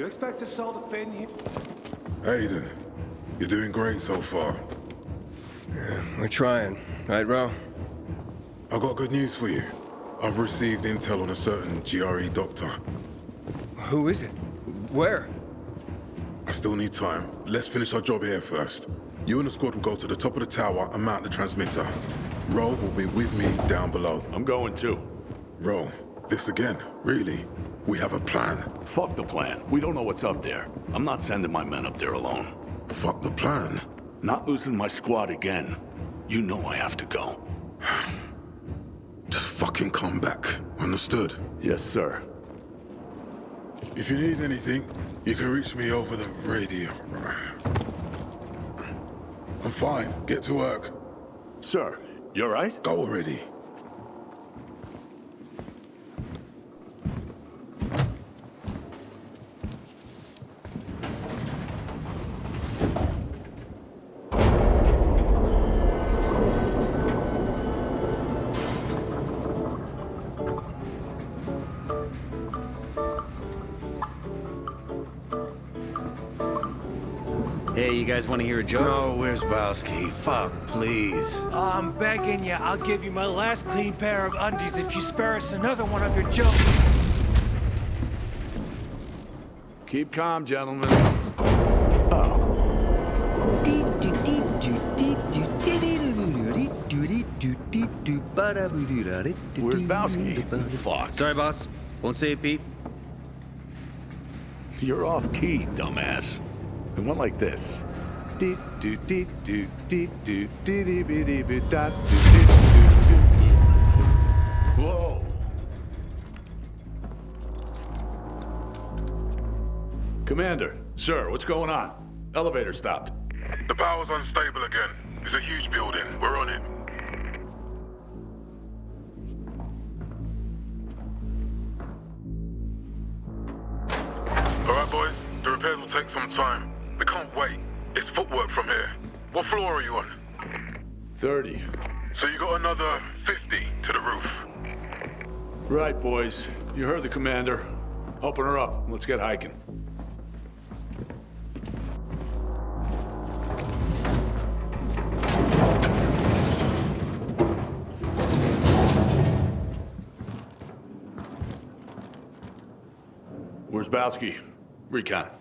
You expect us all to fit in here? Aiden, you're doing great so far. We're trying. Right, Ro? I've got good news for you. I've received intel on a certain GRE doctor. Who is it? Where? I still need time. Let's finish our job here first. You and the squad will go to the top of the tower and mount the transmitter. Ro will be with me down below. I'm going too. Ro, this again, really? We have a plan. Fuck the plan. We don't know what's up there. I'm not sending my men up there alone. Fuck the plan? Not losing my squad again. You know I have to go. Just fucking come back. Understood? Yes, sir. If you need anything, you can reach me over the radio. I'm fine. Get to work. Sir, you all right? Go already. Want to hear a joke? No, where's Bowski? Fuck, please. I'm begging you. I'll give you my last clean pair of undies if you spare us another one of your jokes. Keep calm, gentlemen. Where's Bowski? Fuck. Sorry, boss. Won't say it, Pete. You're off key, dumbass. It went like this. Whoa. Commander, sir, what's going on? Elevator stopped. The power's unstable again. It's a huge building. We're on it. Boys. You heard the commander. Open her up. Let's get hiking. Where's Bowski? Recon.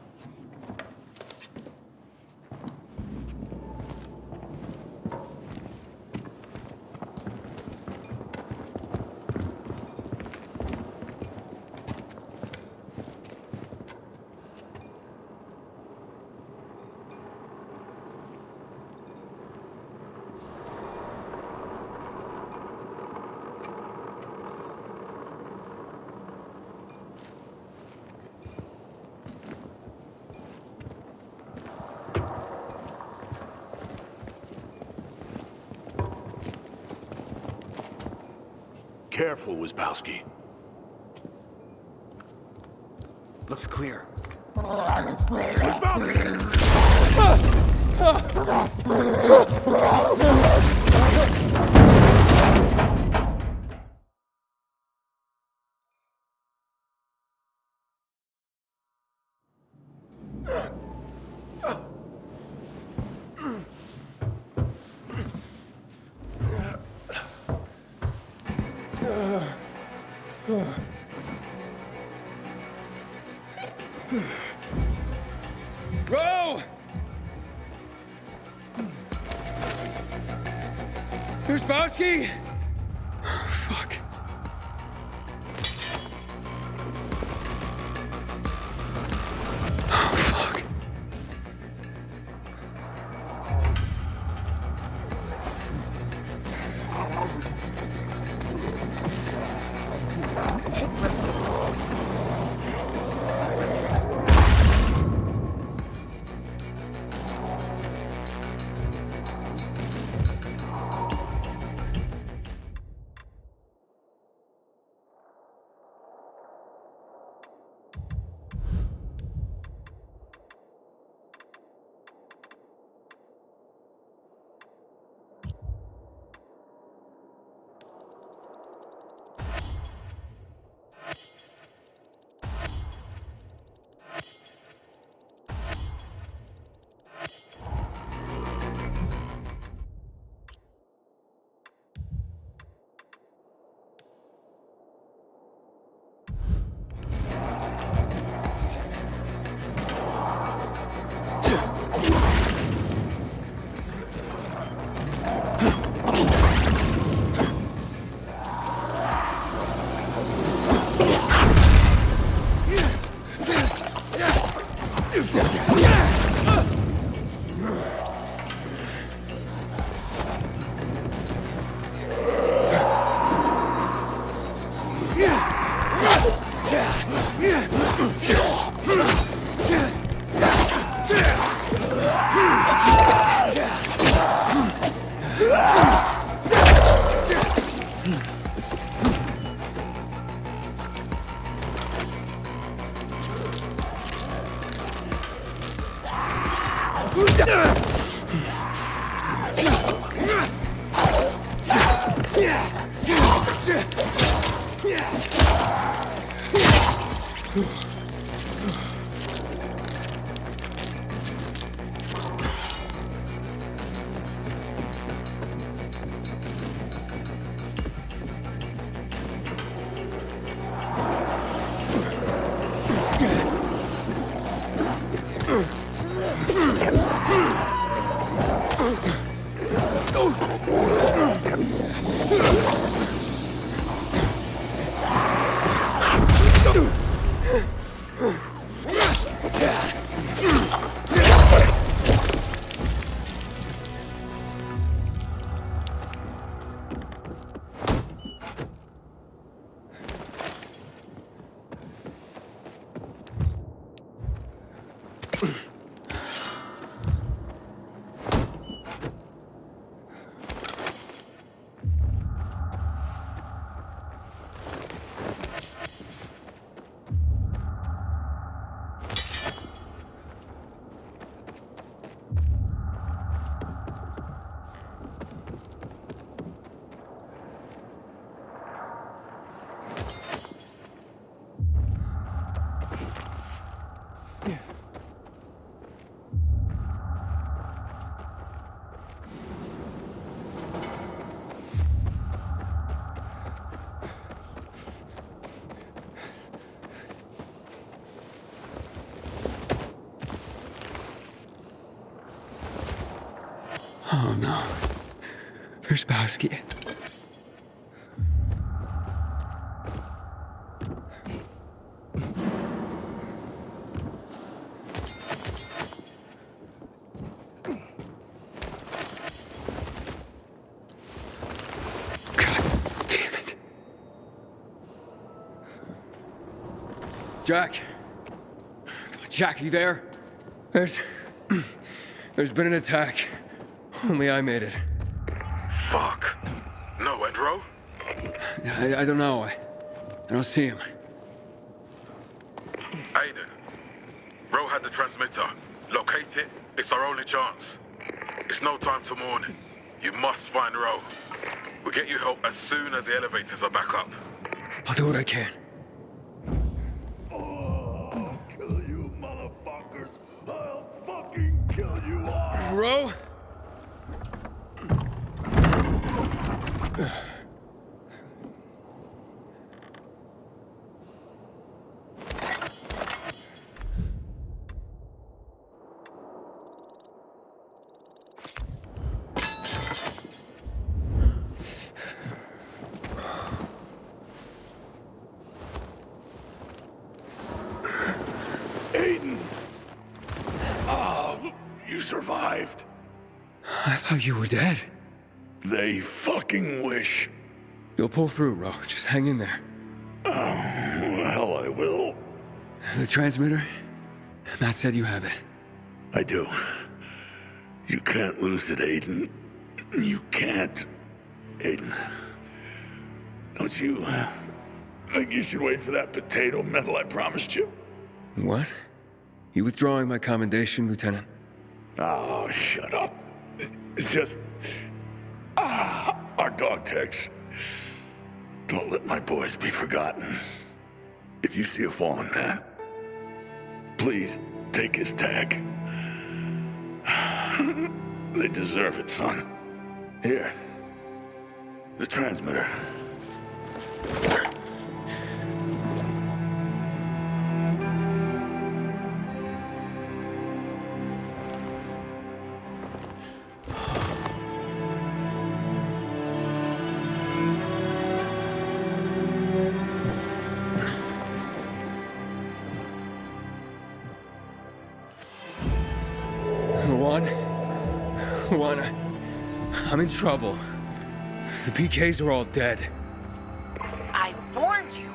Careful, Wisbowski. Looks clear. Ro! Fuck. Oh no. Damn it. Jack. Jack, you there? There's. There's been an attack. Only I made it. Fuck. No, Edro? I, I don't know. I, I don't see him. Aiden. Ro had the transmitter. Locate it. It's our only chance. It's no time to mourn. You must find Ro. We'll get you help as soon as the elevators are back up. I'll do what I can. I'll kill you, motherfuckers. I'll fucking kill you all. Bro? Dead. They fucking wish. You'll pull through, Ro. Just hang in there. Oh, well, I will. The transmitter? Matt said you have it. I do. You can't lose it, Aiden. You can't. Aiden. Don't you uh, think you should wait for that potato medal I promised you? What? You withdrawing my commendation, Lieutenant? Oh, shut up. It's just. Ah, our dog tags. Don't let my boys be forgotten. If you see a fallen man, please take his tag. they deserve it, son. Here. The transmitter. Trouble. The PKs are all dead. I warned you.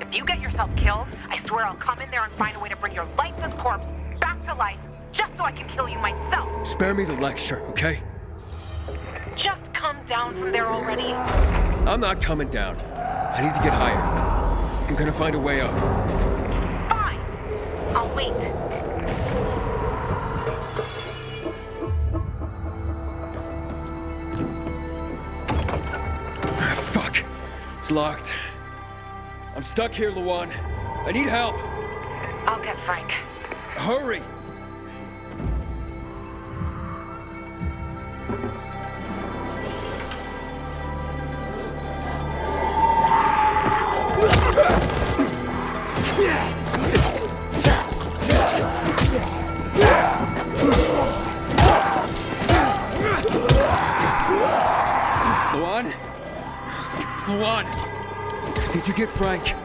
If you get yourself killed, I swear I'll come in there and find a way to bring your lifeless corpse back to life just so I can kill you myself. Spare me the lecture, okay? Just come down from there already. I'm not coming down. I need to get higher. I'm gonna find a way up. Fine. I'll wait. Locked. I'm stuck here, Lawan. I need help. I'll get Frank. Hurry! Did you get Frank?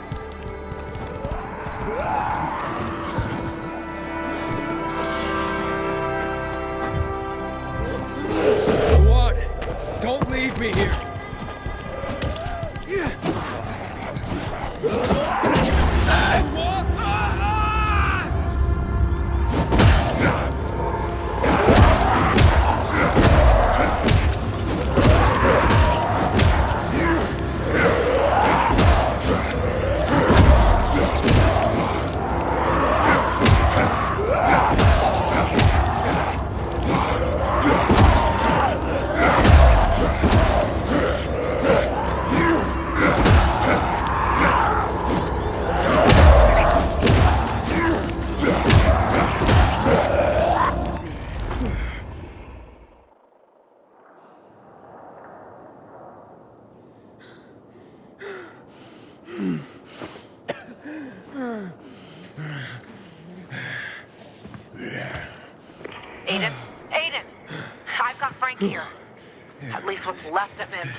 Left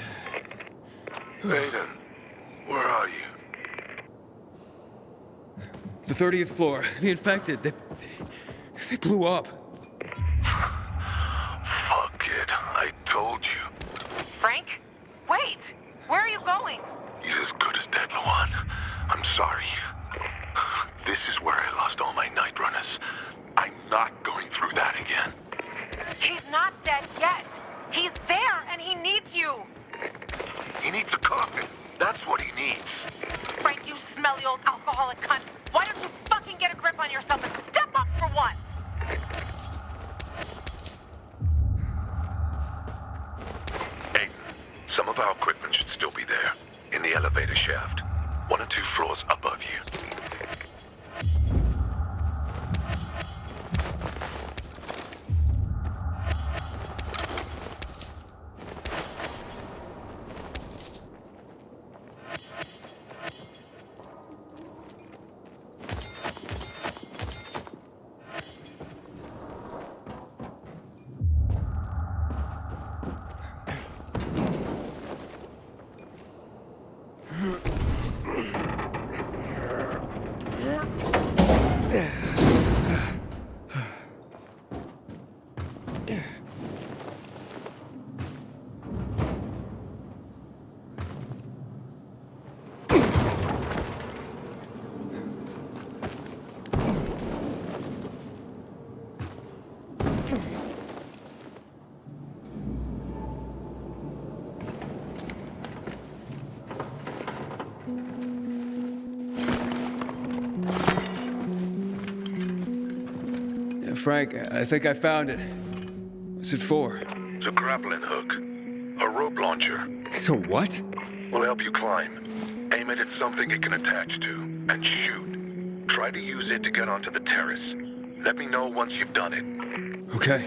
him. Aiden, where are you? The 30th floor. The infected. They, they blew up. Frank, I think I found it. What's it for? It's a grappling hook. A rope launcher. So what? will help you climb. Aim it at something it can attach to, and shoot. Try to use it to get onto the terrace. Let me know once you've done it. Okay.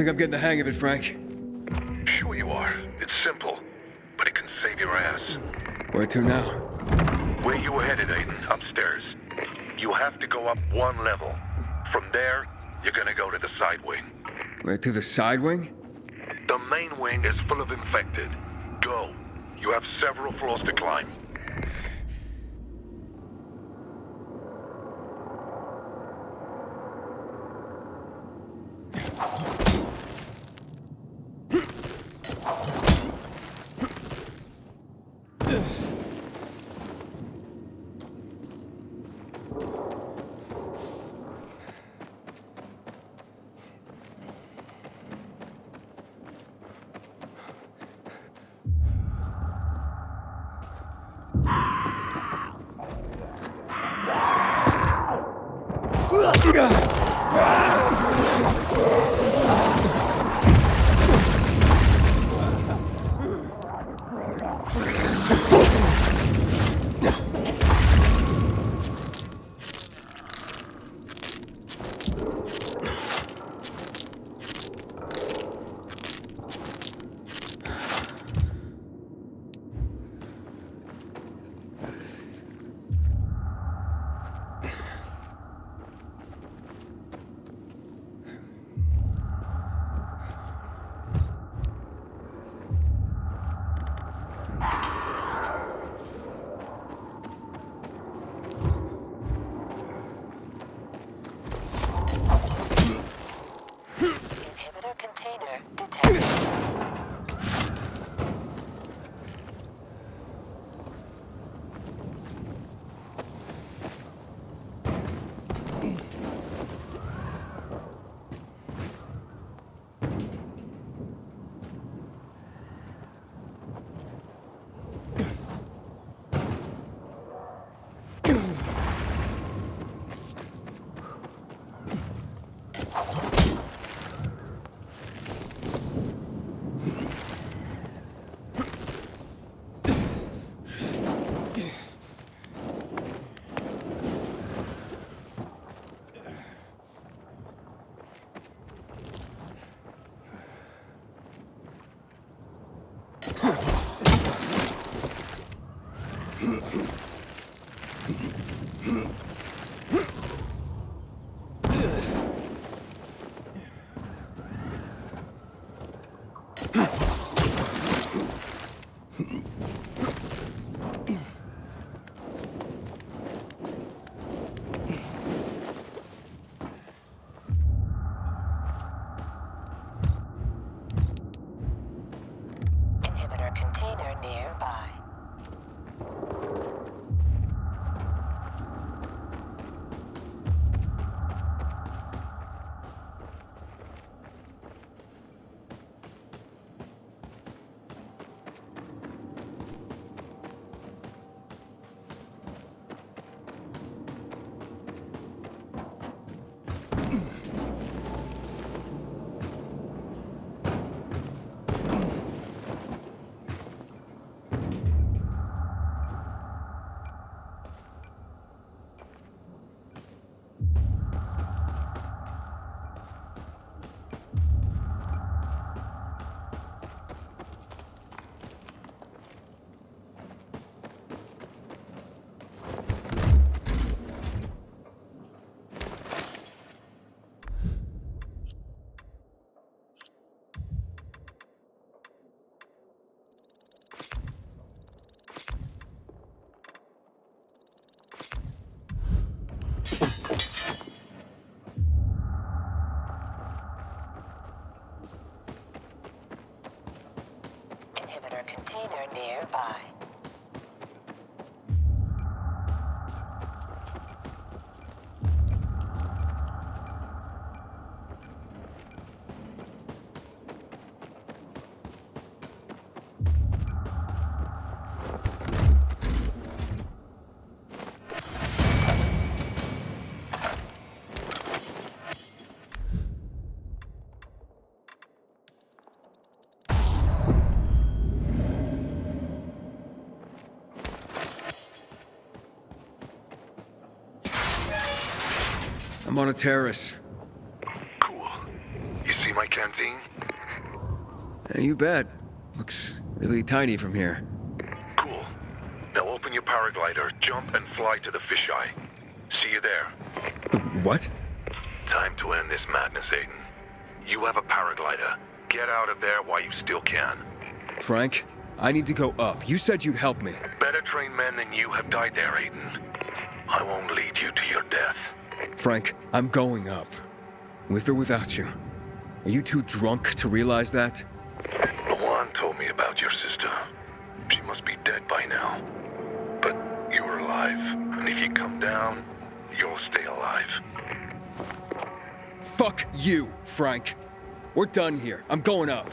Think I'm getting the hang of it, Frank. Sure you are. It's simple, but it can save your ass. Where to now? Where you were headed, Aiden? Upstairs. You have to go up one level. From there, you're gonna go to the side wing. Where to the side wing? The main wing is full of infected. Go. You have several floors to climb. Mm-hmm. Container nearby. I'm on a terrace. Cool. You see my canteen? Hey, you bet. Looks really tiny from here. Cool. Now open your paraglider, jump, and fly to the fisheye. See you there. What? Time to end this madness, Aiden. You have a paraglider. Get out of there while you still can. Frank, I need to go up. You said you'd help me. Better trained men than you have died there, Aiden. I won't lead you to your death. Frank, I'm going up. With or without you. Are you too drunk to realize that? Lawan told me about your sister. She must be dead by now. But you're alive, and if you come down, you'll stay alive. Fuck you, Frank. We're done here. I'm going up.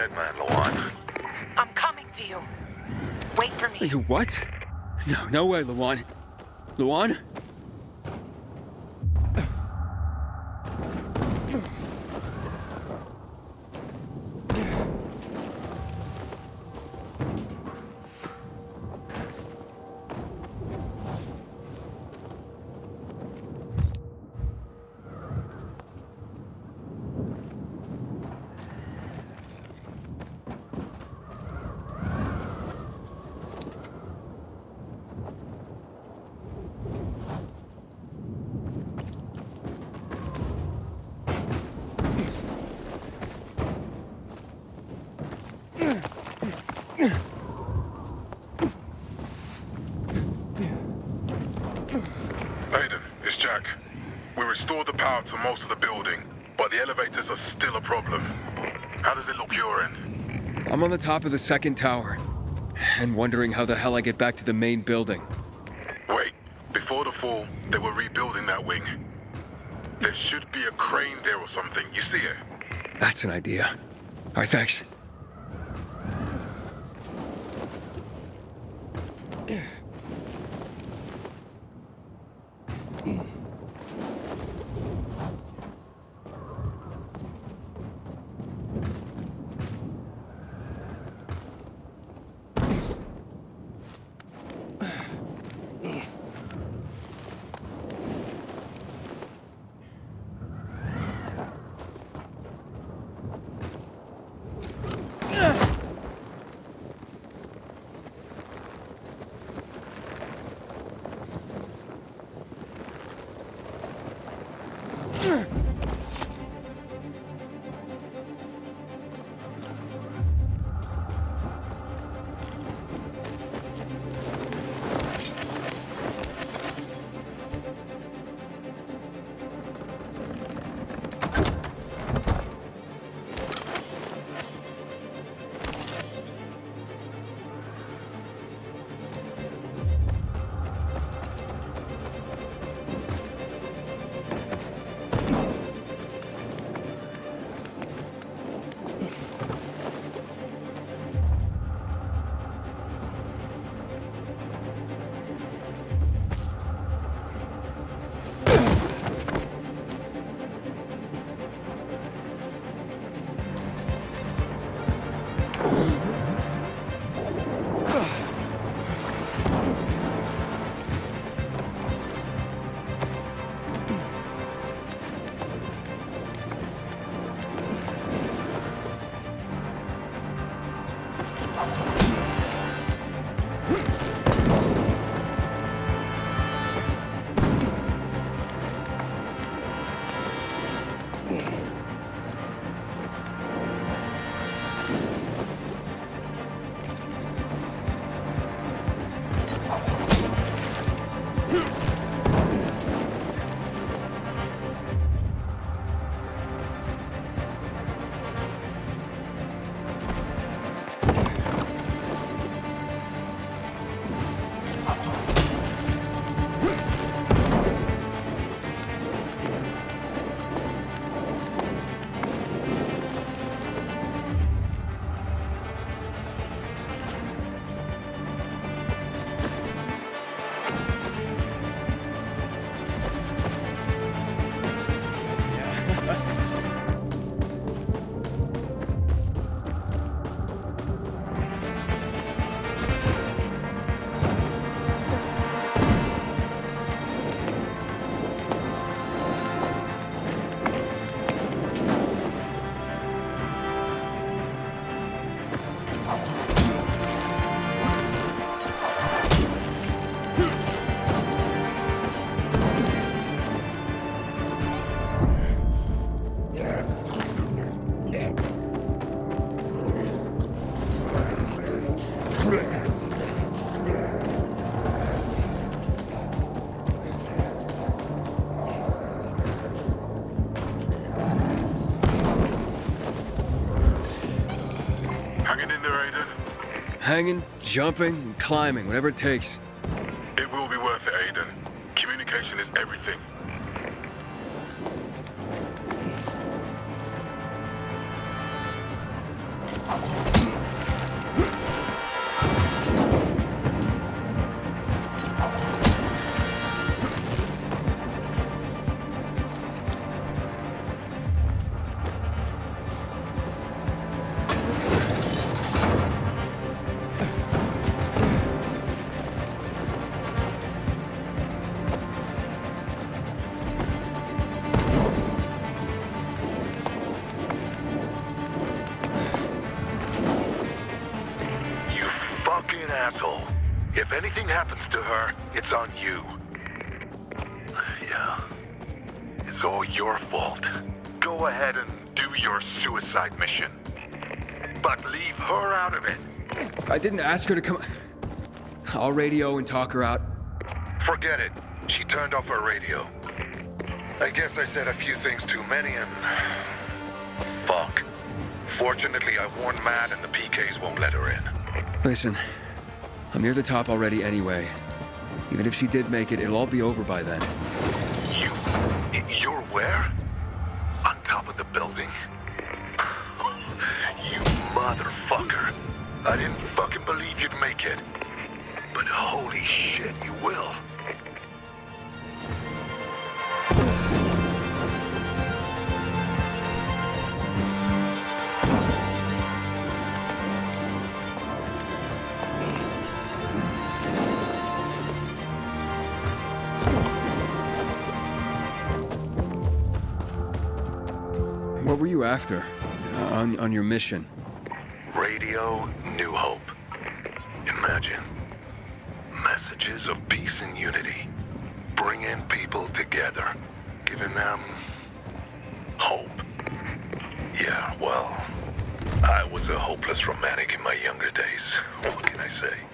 Dead man, Lawan. I'm coming to you. Wait for me. You what? No, no way, Lawan. Lawan? Top of the second tower. And wondering how the hell I get back to the main building. Wait, before the fall, they were rebuilding that wing. There should be a crane there or something. You see it? That's an idea. Alright, thanks. Hanging, jumping, and climbing, whatever it takes. Happens to her, it's on you. Yeah. It's all your fault. Go ahead and do your suicide mission. But leave her out of it. I didn't ask her to come. I'll radio and talk her out. Forget it. She turned off her radio. I guess I said a few things too many and... Fuck. Fortunately, I warned Matt and the PKs won't let her in. Listen, I'm near the top already anyway. Even if she did make it, it'll all be over by then. You... You're where? On top of the building? You motherfucker. I didn't fucking believe you'd make it. But holy shit, you will. What were you after? Uh, on, on your mission? Radio New Hope. Imagine. Messages of peace and unity. Bringing people together. Giving them... hope. Yeah, well... I was a hopeless romantic in my younger days. What can I say?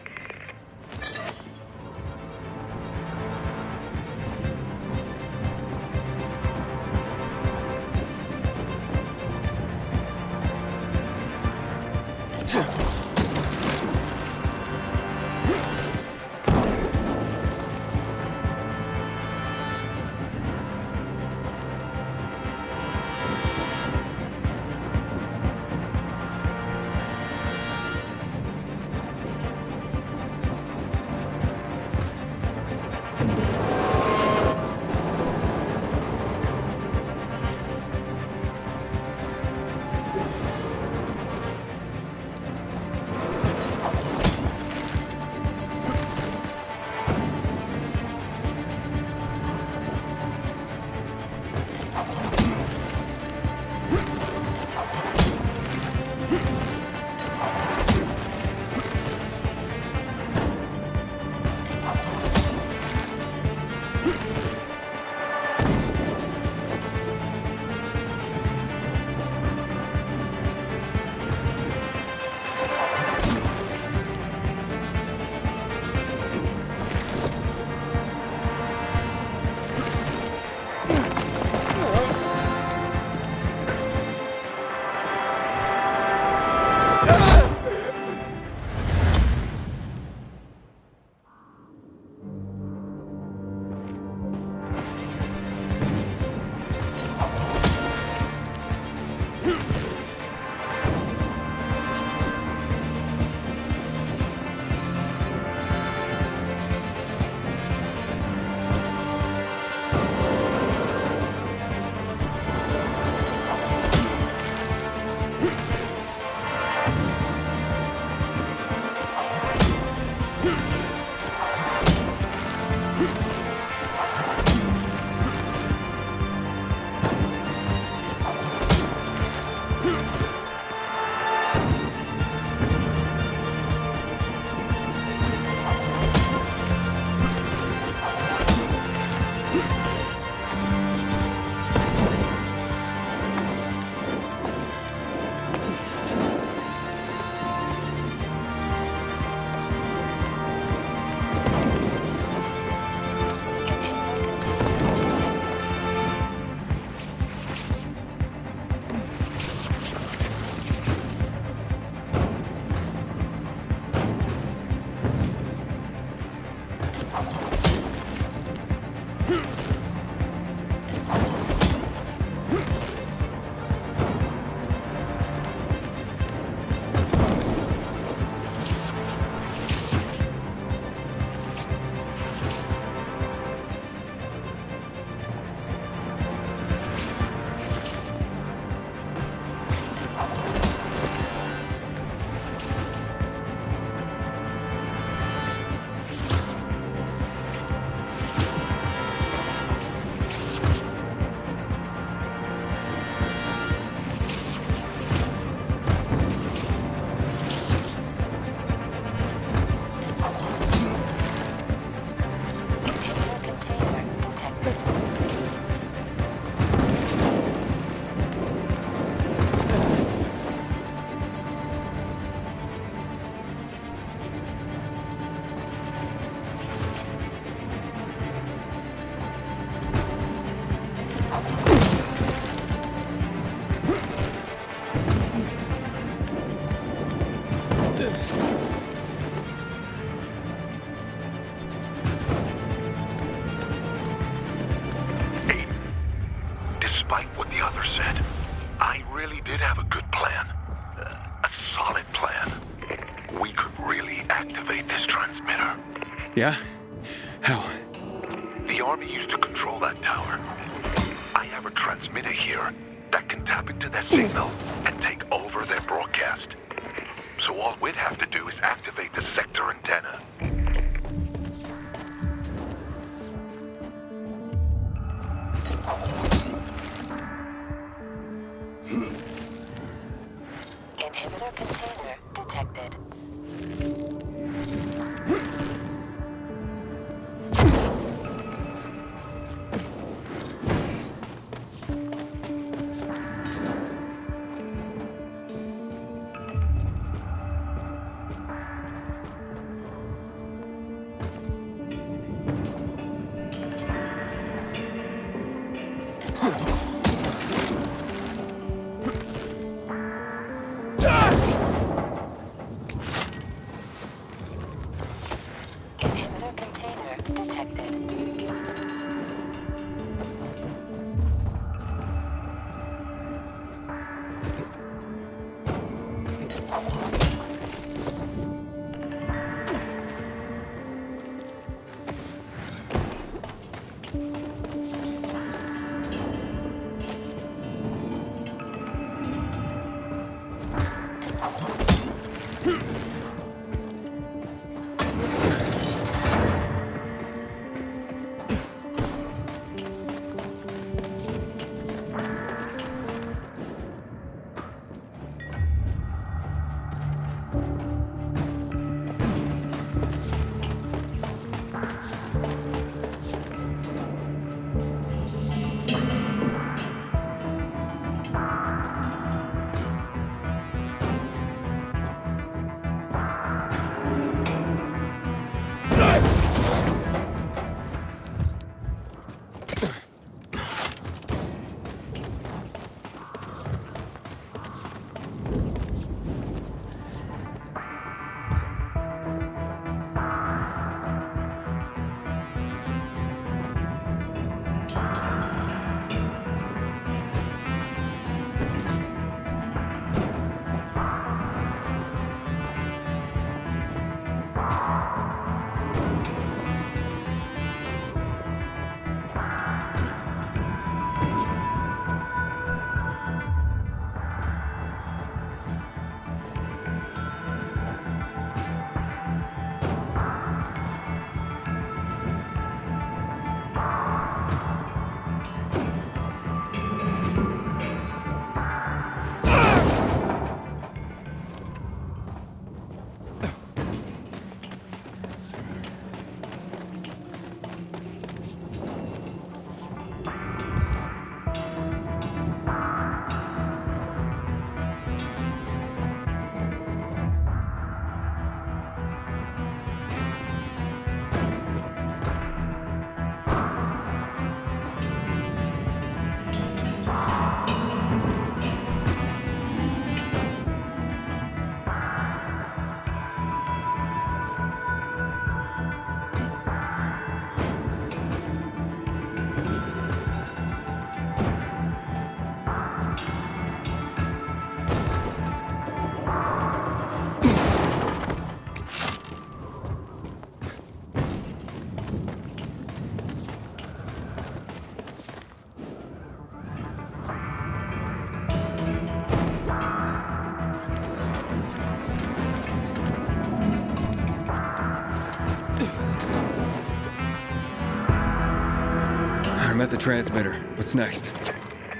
I'm at the transmitter. What's next?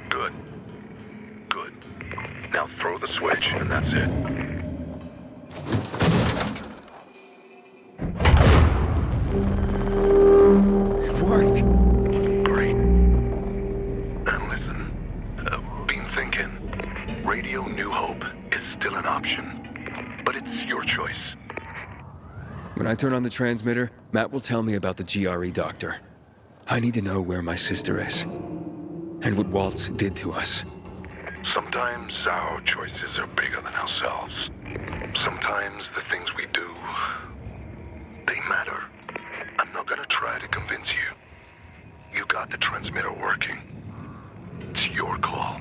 Good. Good. Now throw the switch, and that's it. It worked. Great. And listen, uh, been thinking. Radio New Hope is still an option, but it's your choice. When I turn on the transmitter, Matt will tell me about the GRE doctor. I need to know where my sister is. And what Waltz did to us. Sometimes our choices are bigger than ourselves. Sometimes the things we do, they matter. I'm not gonna try to convince you. You got the transmitter working. It's your call.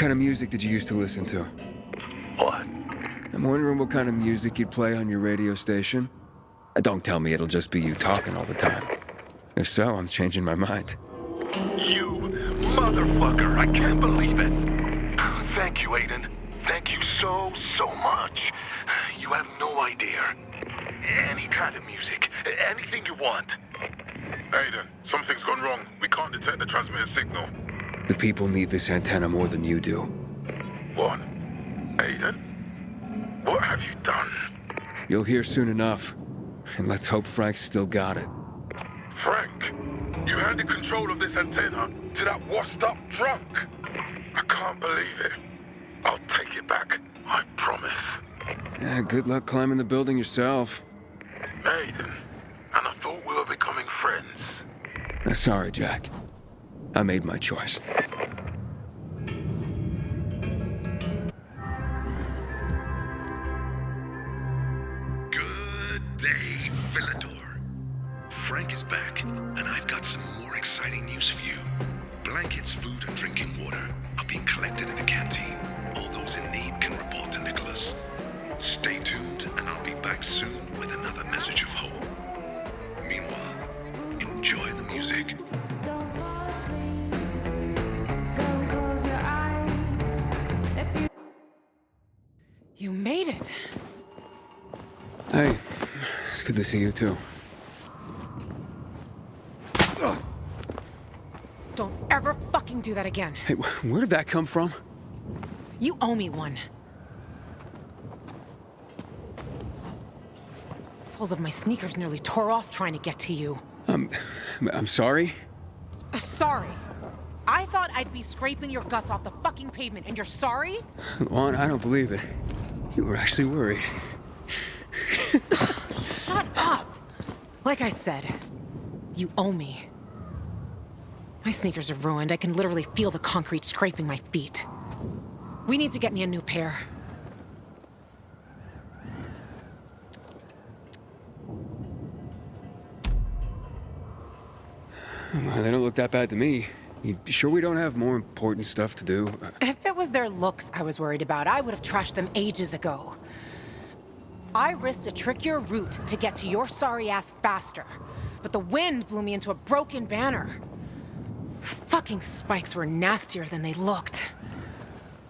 Kind of music did you used to listen to? What? I'm wondering what kind of music you'd play on your radio station. Uh, Don't tell me it'll just be you talking all the time. If so, I'm changing my mind. You motherfucker! I can't believe it! Thank you, Aiden. Thank you so, so much. You have no idea. Any kind of music, anything you want. Aiden, something's gone wrong. We can't detect the transmitter signal. The people need this antenna more than you do. What? Aiden? What have you done? You'll hear soon enough. And let's hope Frank's still got it. Frank, you handed control of this antenna to that washed-up drunk. I can't believe it. I'll take it back. I promise. Yeah, good luck climbing the building yourself. Aiden, and I thought we were becoming friends. Sorry, Jack. I made my choice. Good day, Villedor. Frank is back, and I've got some more exciting news for you. Blankets, food, and drinking water are being collected at the canteen. All those in need can report to Nicholas. Stay tuned, and I'll be back soon with another message of hope. Meanwhile, enjoy the music. You You made it. Hey, it's good to see you too. Don't ever fucking do that again. Hey, wh- where did that come from? You owe me one. Soles of my sneakers nearly tore off trying to get to you. Um, I'm sorry. Sorry. I thought I'd be scraping your guts off the fucking pavement, and you're sorry? Lawan, I don't believe it. You were actually worried. Shut up! Like I said, you owe me. My sneakers are ruined. I can literally feel the concrete scraping my feet. We need to get me a new pair. they don't look that bad to me. You sure we don't have more important stuff to do? If it was their looks I was worried about, I would have trashed them ages ago. I risked a trickier route to get to your sorry ass faster, but the wind blew me into a broken banner. Fucking spikes were nastier than they looked.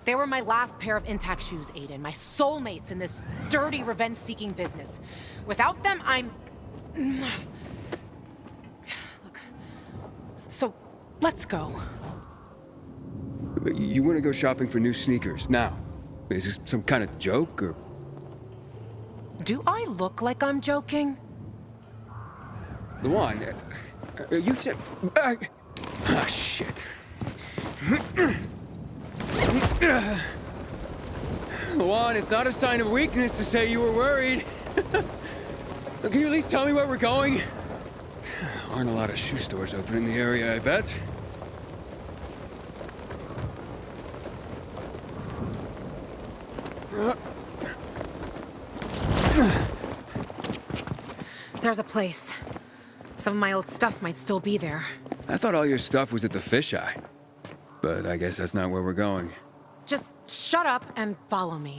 They were my last pair of intact shoes, Aiden, my soulmates in this dirty revenge seeking business. Without them, I'm. Look. So, let's go. You want to go shopping for new sneakers now? Is this some kind of joke or? Do I look like I'm joking? Lawan, uh, you said. Uh, ah, shit. Lawan, it's not a sign of weakness to say you were worried. Can you at least tell me where we're going? Aren't a lot of shoe stores open in the area, I bet. There's a place. Some of my old stuff might still be there. I thought all your stuff was at the fisheye. But I guess that's not where we're going. Just shut up and follow me.